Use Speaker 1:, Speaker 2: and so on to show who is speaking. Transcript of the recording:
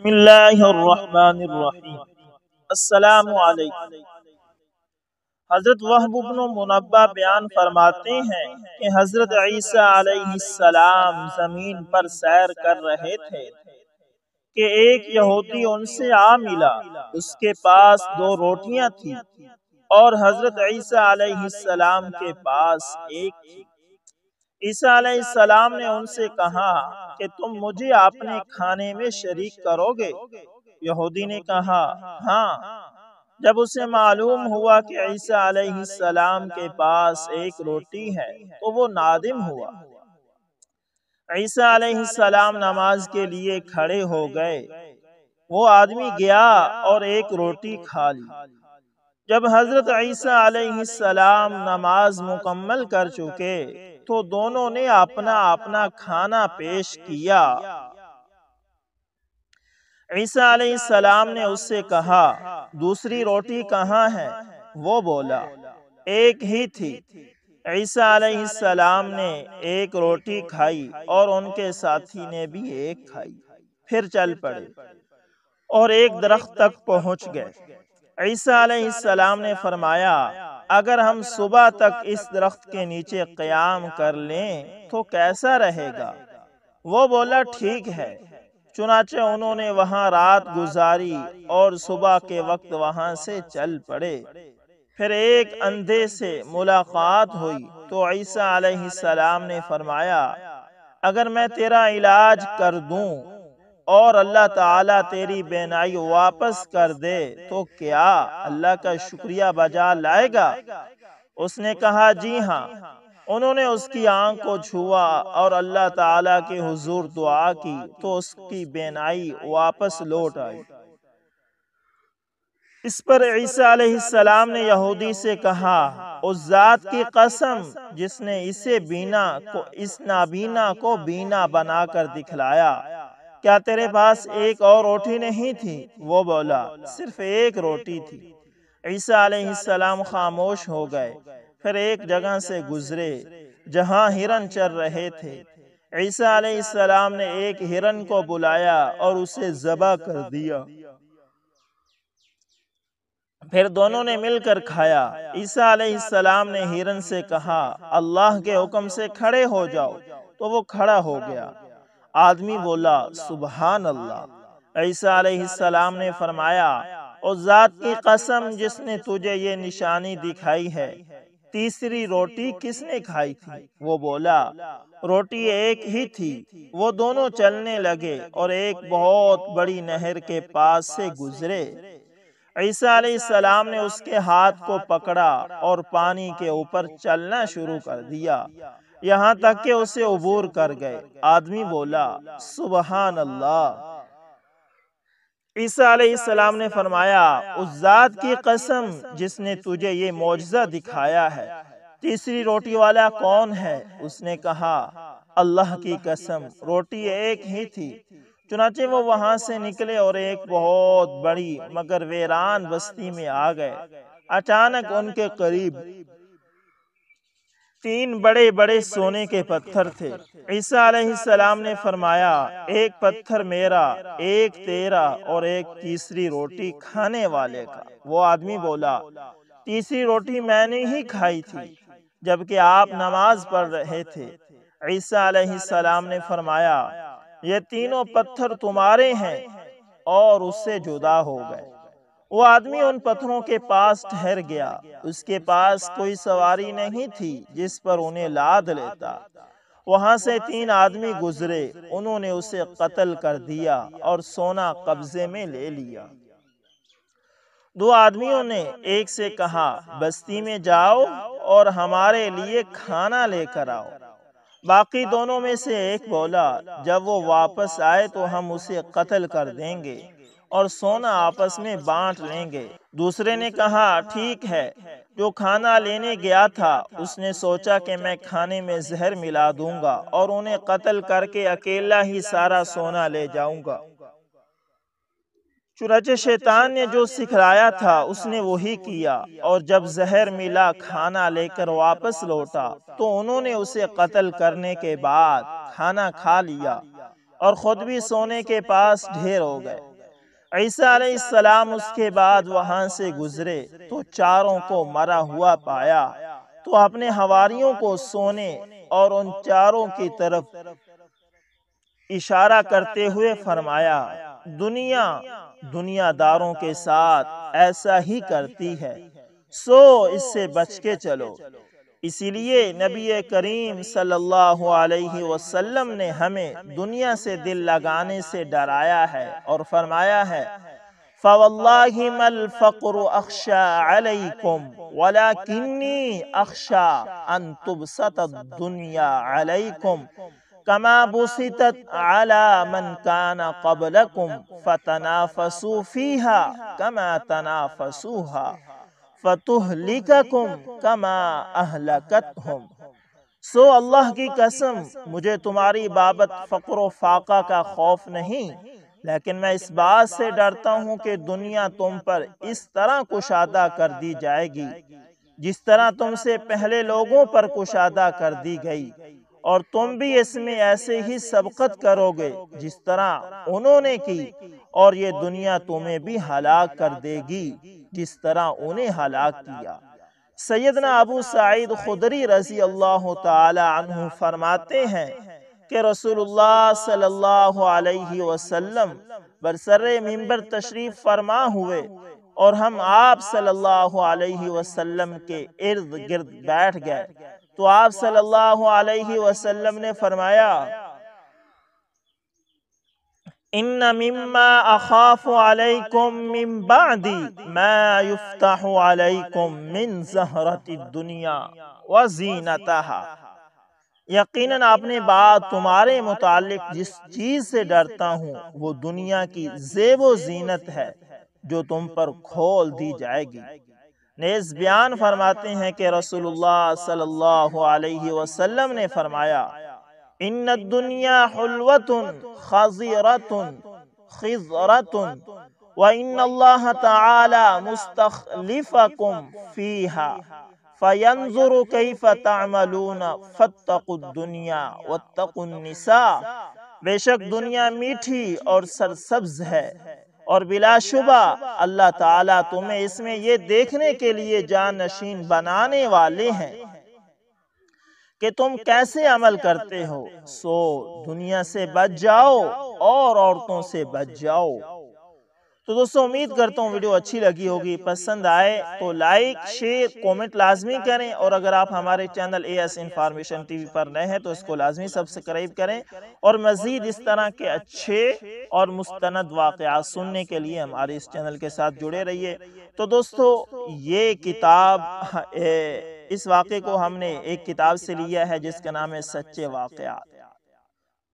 Speaker 1: بسم اللہ الرحمن الرحیم السلام علیکم حضرت وحب بن منبع بیان فرماتے ہیں کہ حضرت عیسیٰ علیہ السلام زمین پر سیر کر رہے تھے کہ ایک یہودی ان سے آ ملا، اس کے پاس دو روٹیاں تھی اور حضرت عیسیٰ علیہ السلام کے پاس ایک تھی۔ عیسیٰ علیہ السلام نے ان سے کہا کہ تم مجھے اپنے کھانے میں شریک کرو گے یہودی نے کہا ہاں۔ جب اسے معلوم ہوا کہ عیسیٰ علیہ السلام کے پاس ایک روٹی ہے، تو وہ نادم ہوا۔ عیسیٰ علیہ السلام نماز کے لیے کھڑے ہو گئے۔ وہ آدمی گیا اور ایک روٹی کھا لی۔ جب حضرت عیسیٰ علیہ السلام نماز مکمل کر چکے تو دونوں نے اپنا اپنا کھانا پیش کیا۔ عیسیٰ علیہ السلام نے اس سے کہا، دوسری روٹی کہاں ہے؟ وہ بولا، ایک ہی تھی۔ عیسیٰ علیہ السلام نے ایک روٹی کھائی اور ان کے ساتھی نے بھی ایک کھائی۔ پھر چل پڑے اور ایک درخت تک پہنچ گئے۔ عیسیٰ علیہ السلام نے فرمایا اگر ہم صبح تک اس درخت کے نیچے قیام کر لیں تو کیسا رہے گا؟ وہ بولا، ٹھیک ہے۔ چنانچہ انہوں نے وہاں رات گزاری اور صبح کے وقت وہاں سے چل پڑے۔ پھر ایک اندھے سے ملاقات ہوئی۔ تو عیسیٰ علیہ السلام نے فرمایا، اگر میں تیرا علاج کر دوں اور اللہ تعالیٰ تیری بینائی واپس کر دے، تو کیا اللہ کا شکریہ بجا لائے گا؟ اس نے کہا جی ہاں۔ انہوں نے اس کی آنکھ کو چھوا اور اللہ تعالیٰ کے حضور دعا کی، تو اس کی بینائی واپس لوٹ آئی۔ اس پر عیسیٰ علیہ السلام نے یہودی سے کہا، اس ذات کی قسم جس نے اسے بینا کو، اس نابینا کو بینا بنا کر دکھلایا۔ کیا تیرے پاس ایک اور روٹی نہیں تھی؟ وہ بولا، صرف ایک روٹی تھی۔ عیسیٰ علیہ السلام خاموش ہو گئے، پھر ایک جگہ سے گزرے جہاں ہرن چر رہے تھے۔ عیسیٰ علیہ السلام نے ایک ہرن کو بلایا اور اسے ذبح کر دیا۔ پھر دونوں نے مل کر کھایا۔ عیسیٰ علیہ السلام نے ہرن سے کہا، اللہ کے حکم سے کھڑے ہو جاؤ۔ تو وہ کھڑا ہو گیا۔ آدمی بولا سبحان اللہ. عیسیٰ علیہ السلام نے فرمایا اور ذات کی قسم جس نے تجھے یہ نشانی دکھائی ہے تیسری روٹی کس نے کھائی تھی؟ وہ بولا روٹی ایک ہی تھی وہ دونوں چلنے لگے اور ایک بہت بڑی نہر کے پاس سے گزرے۔ عیسیٰ علیہ السلام نے اس کے ہاتھ کو پکڑا اور پانی کے اوپر چلنا شروع کر دیا۔ یہاں تک کہ اسے عبور کر گئے۔ آدمی بولا سبحان اللہ۔ عیسیٰ علیہ السلام نے فرمایا اس ذات کی قسم جس نے تجھے یہ معجزہ دکھایا ہے۔ تیسری روٹی والا کون ہے؟ اس نے کہا اللہ کی قسم۔ روٹی ایک ہی تھی چنانچہ وہ وہاں سے نکلے اور ایک بہت بڑی مگر ویران بستی میں آ گئے۔ اچانک ان کے قریب تین بڑے بڑے سونے کے پتھر تھے۔ عیسیٰ علیہ السلام نے فرمایا، ایک پتھر میرا، ایک تیرا اور ایک تیسری روٹی کھانے والے کا۔ وہ آدمی بولا، تیسری روٹی میں نے ہی کھائی تھی، جبکہ آپ نماز پڑھ رہے تھے۔ عیسیٰ علیہ السلام نے فرمایا، یہ تینوں پتھر تمہارے ہیں اور اس سے جدا ہو گئے۔ وہ آدمی ان پتھروں کے پاس ٹھہر گیا۔ اس کے پاس کوئی سواری نہیں تھی جس پر انہیں لاد لیتا۔ وہاں سے تین آدمی گزرے۔ انہوں نے اسے قتل کر دیا اور سونا قبضے میں لے لیا۔ دو آدمیوں نے ایک سے کہا، بستی میں جاؤ اور ہمارے لیے کھانا لے کر آؤ۔ باقی دونوں میں سے ایک بولا، جب وہ واپس آئے تو ہم اسے قتل کر دیں گے۔ اور سونا آپس میں بانٹ لیں گے۔ دوسرے نے کہا، ٹھیک ہے، جو کھانا لینے گیا تھا، اس نے سوچا کہ میں کھانے میں زہر ملا دوں گا اور انہیں قتل کر کے اکیلا ہی سارا سونا لے جاؤں گا۔ چنانچہ شیطان نے جو سکھلایا تھا، اس نے وہی کیا۔ اور جب زہر ملا کھانا لے کر واپس لوٹا، تو انہوں نے اسے قتل کرنے کے بعد کھانا کھا لیا اور خود بھی سونے کے پاس ڈھیر ہو گئے۔ عیسیٰ علیہ السلام اس کے بعد وہاں سے گزرے تو چاروں کو مرا ہوا پایا۔ تو اپنے ہواریوں کو سونے اور ان چاروں کی طرف اشارہ کرتے ہوئے فرمایا، دنیا دنیا داروں کے ساتھ ایسا ہی کرتی ہے۔ سو اس سے بچ کے چلو۔ اسی لیے نبی کریم صلی اللہ علیہ وسلم نے ہمیں دنیا سے دل لگانے سے ڈرایا ہے اور فرمایا ہے، فَوَاللَّهِ مَا الْفَقْرُ أَخْشَى عَلَيْكُمْ وَلَكِنِّي أَخْشَى أَن تُبْسَتَ الدُّنْيَا عَلَيْكُمْ كما بسطت على من كان قبلكم فتنافسوا فيها كما تنافسوها فتهلككم كما اهلكتهم سو اللہ کی قسم، مجھے تمہاری بابت فقر و فاقہ کا خوف نہیں، لیکن میں اس بات سے ڈرتا ہوں کہ دنیا تم پر اس طرح کشادہ کر دی جائے گی، جس طرح تم سے پہلے لوگوں پر کشادہ کر دی گئی۔ اور تم بھی اس میں ایسے ہی سبقت کرو گے جس طرح انہوں نے کی، اور یہ دنیا تمہیں بھی ہلاک کر دے گی۔ جس طرح انہیں ہلاک کیا۔ سیدنا ابو سعید خدری رضی اللہ تعالی عنہ فرماتے ہیں کہ رسول اللہ صلی اللہ علیہ وسلم برسر ممبر تشریف فرما ہوئے اور ہم آپ صلی اللہ علیہ وسلم کے ارد گرد بیٹھ گئے۔ تو آپ صلی اللہ علیہ وسلم نے فرمایا ان مما اخاف علیکم من بعدی ما یفتح علیکم من زہرت الدنیا وزینتها یقیناً اپنے بعد تمہارے متعلق جس چیز سے ڈرتا ہوں، وہ دنیا کی زیب و زینت ہے جو تم پر کھول دی جائے گی۔ نیز بیان فرماتے ہیں کہ رسول اللہ صلی اللہ علیہ وسلم نے فرمایا ان الدنیا حلوت خضیرت خضرت وان اللہ تعالی مستخلفکم فیہا فینظر کیف تعملون، فاتقوا الدنیا واتقوا النساء. بے شک دنیا میٹھی اور سرسبز ہے، اور بلا شبہ اللہ تعالیٰ تمہیں اس میں یہ دیکھنے کے لیے جان نشین بنانے والے ہیں۔ کہ تم کیسے عمل کرتے ہو؟ سو دنیا سے بچ جاؤ اور عورتوں سے بچ جاؤ۔ تو دوستو امید کرتا ہوں ویڈیو اچھی لگی ہوگی۔ پسند آئے تو لائک شیئر کومنٹ لازمی کریں۔ اور اگر آپ ہمارے channel A S information T V پر نئے ہیں تو اس کو لازمی سبسکرائب کریں۔ اور مزید اس طرح کے اچھے اور مستند واقعات سننے کے لیے ہمارے اس چینل کے ساتھ جڑے رہیے۔ تو دوستو یہ کتاب اس واقعے کو ہم نے ایک کتاب سے لیا ہے جس کا نام ہے سچے واقعات۔